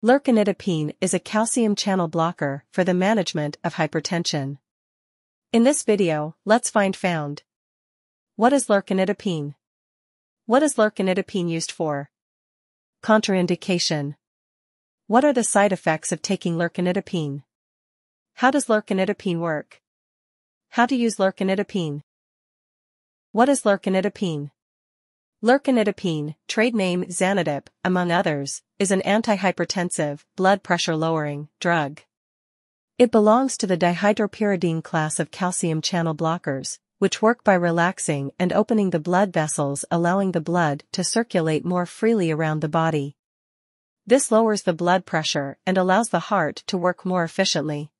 Lercanidipine is a calcium channel blocker for the management of hypertension. In this video, let's find found. What is lercanidipine? What is lercanidipine used for? Contraindication. What are the side effects of taking lercanidipine? How does lercanidipine work? How to use lercanidipine? What is lercanidipine? Lercanidipine, trade name Zanidip, among others, is an antihypertensive, blood pressure-lowering, drug. It belongs to the dihydropyridine class of calcium channel blockers, which work by relaxing and opening the blood vessels allowing the blood to circulate more freely around the body. This lowers the blood pressure and allows the heart to work more efficiently.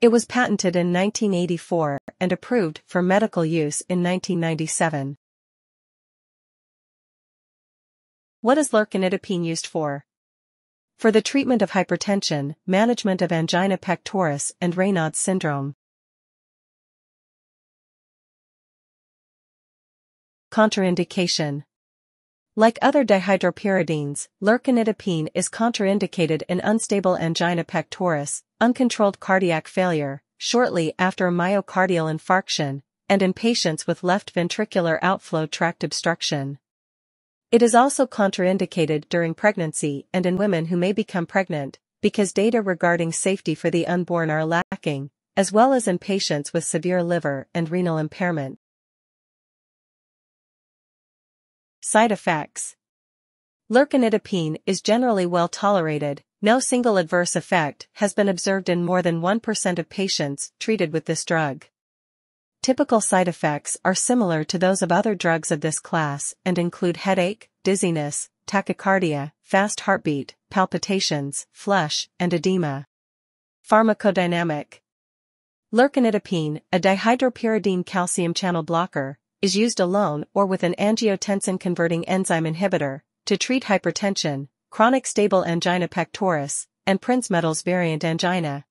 It was patented in 1984 and approved for medical use in 1997. What is lercanidipine used for? For the treatment of hypertension, management of angina pectoris and Raynaud's syndrome. Contraindication Like other dihydropyridines, lercanidipine is contraindicated in unstable angina pectoris, uncontrolled cardiac failure, shortly after a myocardial infarction, and in patients with left ventricular outflow tract obstruction. It is also contraindicated during pregnancy and in women who may become pregnant, because data regarding safety for the unborn are lacking, as well as in patients with severe liver and renal impairment. Side effects Lercanidipine is generally well tolerated, no single adverse effect has been observed in more than 1% of patients treated with this drug. Typical side effects are similar to those of other drugs of this class and include headache, dizziness, tachycardia, fast heartbeat, palpitations, flush, and edema. Pharmacodynamic Lercanidipine, a dihydropyridine calcium channel blocker, is used alone or with an angiotensin-converting enzyme inhibitor to treat hypertension, chronic stable angina pectoris, and Prinzmetal's variant angina.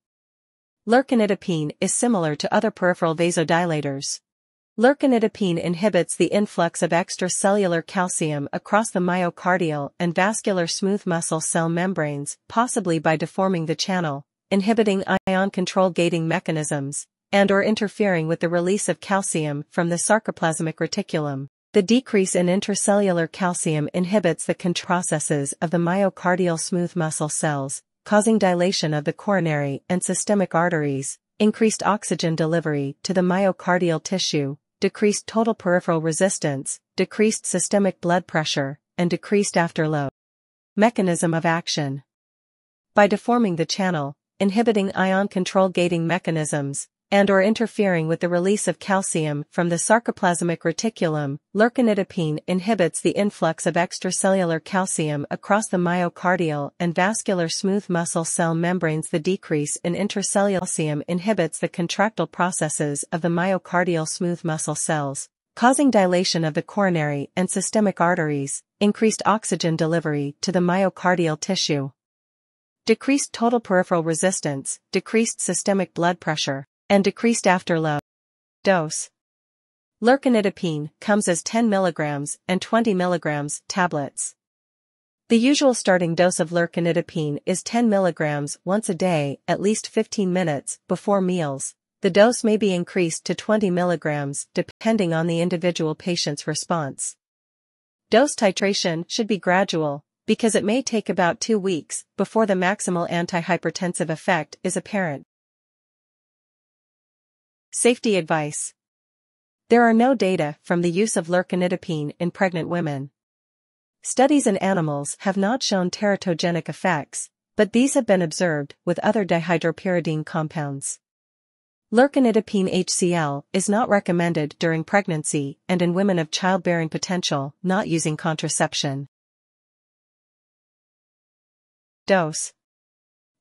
Lercanidipine is similar to other peripheral vasodilators. Lercanidipine inhibits the influx of extracellular calcium across the myocardial and vascular smooth muscle cell membranes, possibly by deforming the channel, inhibiting ion control gating mechanisms, and or interfering with the release of calcium from the sarcoplasmic reticulum. The decrease in intracellular calcium inhibits the processes of the myocardial smooth muscle cells, causing dilation of the coronary and systemic arteries, increased oxygen delivery to the myocardial tissue, decreased total peripheral resistance, decreased systemic blood pressure, and decreased afterload. Mechanism of action. By deforming the channel, inhibiting ion control gating mechanisms, and or interfering with the release of calcium from the sarcoplasmic reticulum, lercanidipine inhibits the influx of extracellular calcium across the myocardial and vascular smooth muscle cell membranes. The decrease in intracellular calcium inhibits the contractile processes of the myocardial smooth muscle cells, causing dilation of the coronary and systemic arteries, increased oxygen delivery to the myocardial tissue. Decreased total peripheral resistance, decreased systemic blood pressure, and decreased afterload Dose. Lercanidipine comes as 10 mg and 20 mg tablets. The usual starting dose of lercanidipine is 10 mg once a day at least 15 minutes before meals. The dose may be increased to 20 mg depending on the individual patient's response. Dose titration should be gradual, because it may take about two weeks before the maximal antihypertensive effect is apparent. Safety advice. There are no data from the use of lercanidipine in pregnant women. Studies in animals have not shown teratogenic effects, but these have been observed with other dihydropyridine compounds. Lercanidipine HCl is not recommended during pregnancy and in women of childbearing potential not using contraception. Dose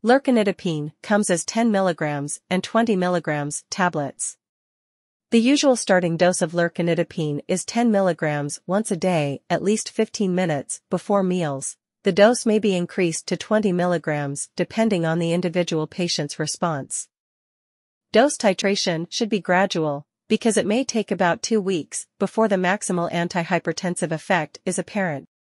Lercanidipine comes as 10 mg and 20 mg tablets. The usual starting dose of lercanidipine is 10 mg once a day at least 15 minutes before meals. The dose may be increased to 20 mg depending on the individual patient's response. Dose titration should be gradual, because it may take about two weeks before the maximal antihypertensive effect is apparent.